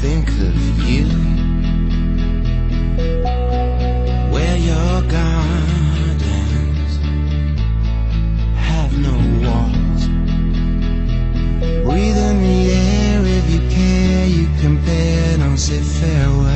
think of you where your gardens have no walls. Breathe in the air if you care, you can bear, don't say farewell.